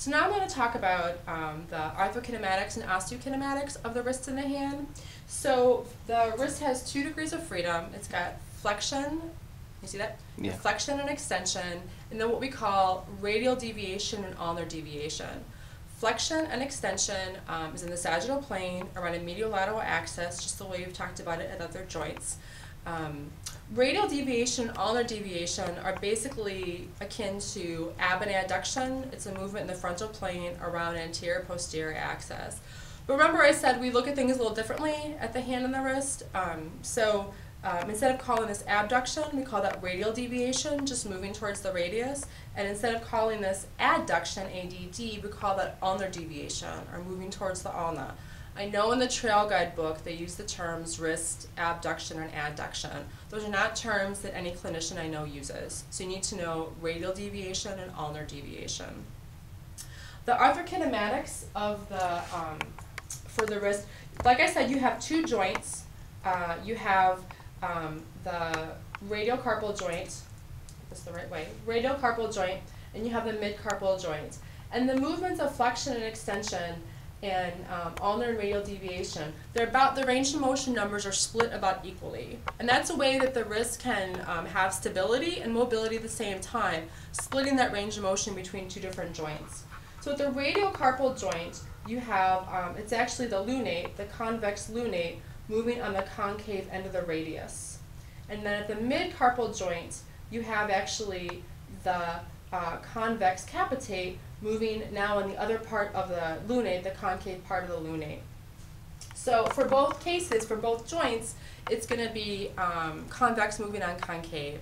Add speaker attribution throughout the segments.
Speaker 1: So now I'm going to talk about um, the arthrokinematics and osteokinematics of the wrist and the hand. So the wrist has two degrees of freedom. It's got flexion, you see that?
Speaker 2: Yeah.
Speaker 1: Flexion and extension, and then what we call radial deviation and ulnar deviation. Flexion and extension um, is in the sagittal plane around a medial-lateral axis, just the way we've talked about it at other joints. Um, radial deviation and ulnar deviation are basically akin to abduction. It's a movement in the frontal plane around anterior-posterior axis. But remember I said we look at things a little differently at the hand and the wrist. Um, so um, instead of calling this abduction, we call that radial deviation, just moving towards the radius. And instead of calling this adduction, ADD, we call that ulnar deviation, or moving towards the ulna. I know in the trail guide book they use the terms wrist abduction and adduction. Those are not terms that any clinician I know uses. So you need to know radial deviation and ulnar deviation. The arthrokinematics of the, um, for the wrist, like I said, you have two joints. Uh, you have um, the radial carpal joint, this the right way, radial carpal joint, and you have the mid-carpal joint. And the movements of flexion and extension and um, ulnar radial deviation, they're about, the range of motion numbers are split about equally. And that's a way that the wrist can um, have stability and mobility at the same time, splitting that range of motion between two different joints. So with the radial carpal joint, you have, um, it's actually the lunate, the convex lunate, moving on the concave end of the radius. And then at the mid-carpal joint, you have actually the uh, convex capitate moving now on the other part of the lunate, the concave part of the lunate. So for both cases, for both joints, it's going to be um, convex moving on concave.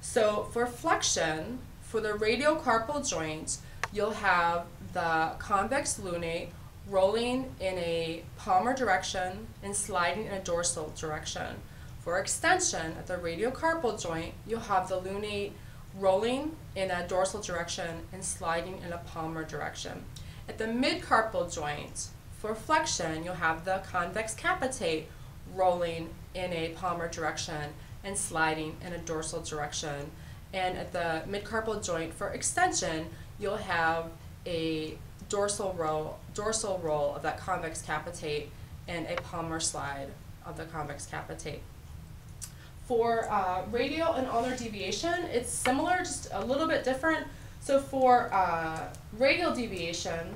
Speaker 1: So for flexion, for the radial carpal joint, you'll have the convex lunate rolling in a palmar direction and sliding in a dorsal direction. For extension, at the radiocarpal joint, you'll have the lunate rolling in a dorsal direction and sliding in a palmar direction. At the midcarpal joint, for flexion, you'll have the convex capitate rolling in a palmar direction and sliding in a dorsal direction. And at the midcarpal joint for extension, you'll have a dorsal roll, dorsal roll of that convex capitate and a palmar slide of the convex capitate. For uh, radial and ulnar deviation, it's similar, just a little bit different. So for uh, radial deviation,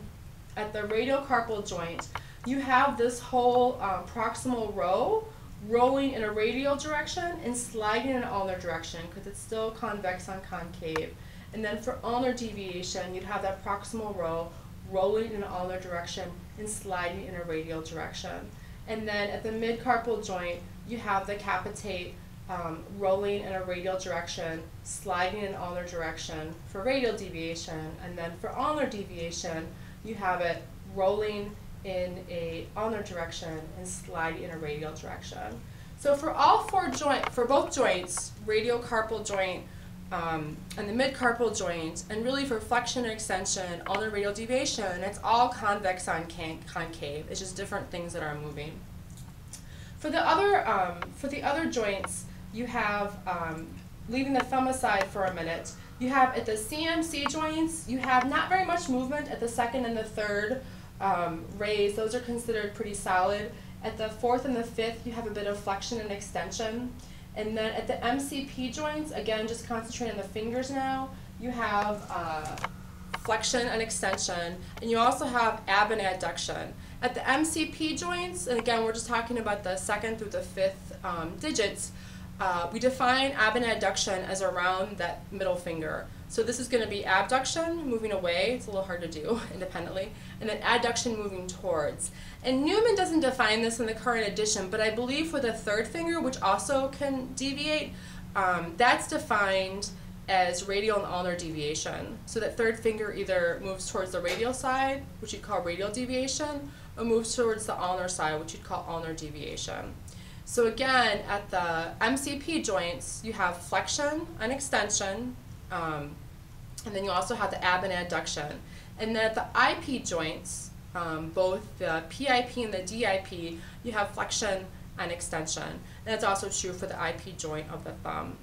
Speaker 1: at the radial carpal joint, you have this whole um, proximal row rolling in a radial direction and sliding in an ulnar direction because it's still convex on concave. And then for ulnar deviation, you'd have that proximal row rolling in an ulnar direction and sliding in a radial direction. And then at the mid-carpal joint, you have the capitate um, rolling in a radial direction, sliding in ulnar direction for radial deviation. And then for ulnar deviation, you have it rolling in a ulnar direction and sliding in a radial direction. So for all four joint, for both joints, radial carpal joint, um, and the mid-carpal joint, and really for flexion and extension, ulnar radial deviation, it's all convex on concave. It's just different things that are moving. For the other, um, for the other joints, you have, um, leaving the thumb aside for a minute, you have at the CMC joints, you have not very much movement at the second and the third um, rays. Those are considered pretty solid. At the fourth and the fifth, you have a bit of flexion and extension. And then at the MCP joints, again, just concentrate on the fingers now, you have uh, flexion and extension, and you also have ab and adduction. At the MCP joints, and again, we're just talking about the second through the fifth um, digits, uh, we define ab and adduction as around that middle finger. So this is going to be abduction, moving away. It's a little hard to do independently. And then adduction, moving towards. And Neumann doesn't define this in the current edition, but I believe for the third finger, which also can deviate, um, that's defined as radial and ulnar deviation. So that third finger either moves towards the radial side, which you'd call radial deviation, or moves towards the ulnar side, which you'd call ulnar deviation. So again, at the MCP joints, you have flexion and extension, um, and then you also have the ab and adduction. And then at the IP joints, um, both the PIP and the DIP, you have flexion and extension. And that's also true for the IP joint of the thumb.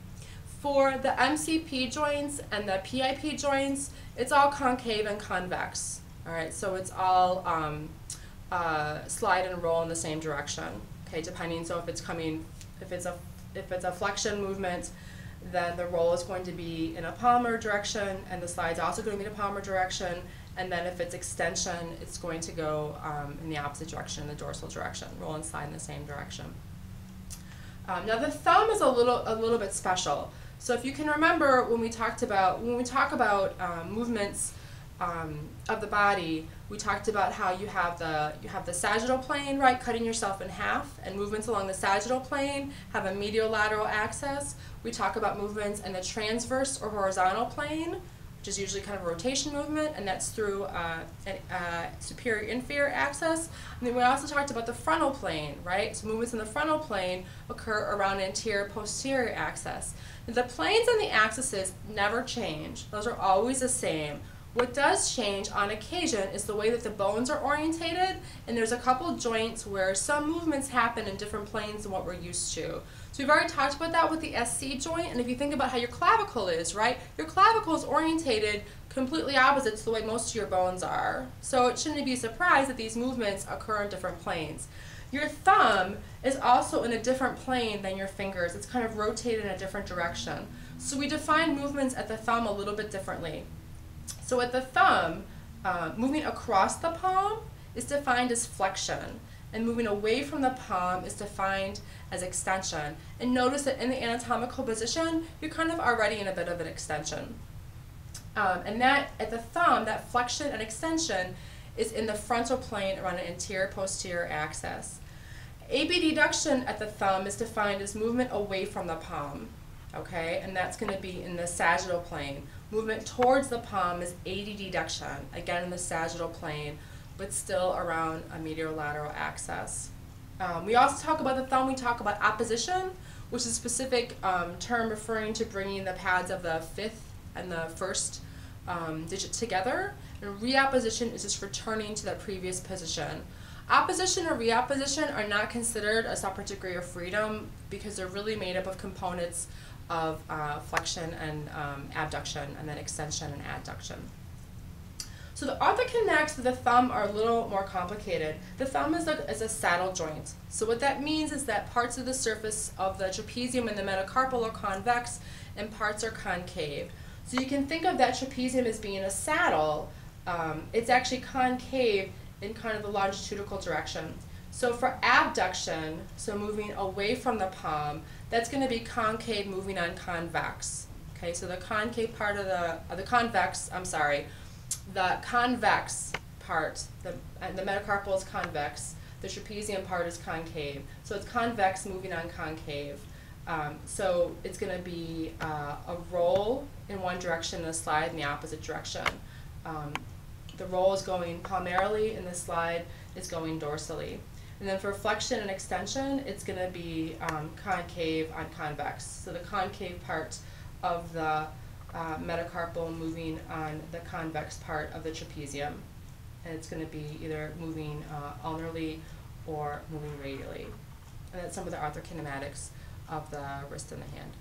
Speaker 1: For the MCP joints and the PIP joints, it's all concave and convex. All right, so it's all um, uh, slide and roll in the same direction. Okay, depending. So if it's coming, if it's a if it's a flexion movement, then the roll is going to be in a palmar direction, and the slide's also going to be in a palmar direction. And then if it's extension, it's going to go um, in the opposite direction, in the dorsal direction. Roll and slide in the same direction. Um, now the thumb is a little a little bit special. So if you can remember when we talked about, when we talk about um, movements um, of the body, we talked about how you have the you have the sagittal plane, right, cutting yourself in half, and movements along the sagittal plane have a medial lateral axis. We talk about movements in the transverse or horizontal plane, which is usually kind of a rotation movement, and that's through uh, a uh, superior inferior axis. And then we also talked about the frontal plane, right? So movements in the frontal plane occur around anterior posterior axis. the planes and the axes never change. Those are always the same. What does change on occasion is the way that the bones are orientated, and there's a couple joints where some movements happen in different planes than what we're used to. So we've already talked about that with the SC joint, and if you think about how your clavicle is, right, your clavicle is orientated completely opposite to the way most of your bones are. So it shouldn't be a surprise that these movements occur in different planes. Your thumb is also in a different plane than your fingers. It's kind of rotated in a different direction. So we define movements at the thumb a little bit differently. So at the thumb, uh, moving across the palm is defined as flexion and moving away from the palm is defined as extension. And notice that in the anatomical position, you're kind of already in a bit of an extension. Um, and that, at the thumb, that flexion and extension is in the frontal plane around an anterior-posterior axis. Abduction at the thumb is defined as movement away from the palm, okay? And that's going to be in the sagittal plane. Movement towards the palm is adduction, again in the sagittal plane but still around a medial-lateral axis. Um, we also talk about the thumb, we talk about apposition, which is a specific um, term referring to bringing the pads of the fifth and the first um, digit together. And reapposition is just returning to that previous position. Apposition or reapposition are not considered a separate degree of freedom because they're really made up of components of uh, flexion and um, abduction and then extension and adduction. So the arthrokinetics of the thumb are a little more complicated. The thumb is a, is a saddle joint. So what that means is that parts of the surface of the trapezium and the metacarpal are convex and parts are concave. So you can think of that trapezium as being a saddle. Um, it's actually concave in kind of the longitudinal direction. So for abduction, so moving away from the palm, that's going to be concave moving on convex. Okay, so the concave part of the, uh, the convex, I'm sorry, the convex part, the, the metacarpal is convex, the trapezium part is concave. So it's convex moving on concave. Um, so it's going to be uh, a roll in one direction and a slide in the opposite direction. Um, the roll is going palmarily and the slide is going dorsally. And then for flexion and extension, it's going to be um, concave on convex. So the concave part of the uh, metacarpal moving on the convex part of the trapezium. And it's going to be either moving uh, ulnarly or moving radially. And that's some of the arthrokinematics of the wrist and the hand.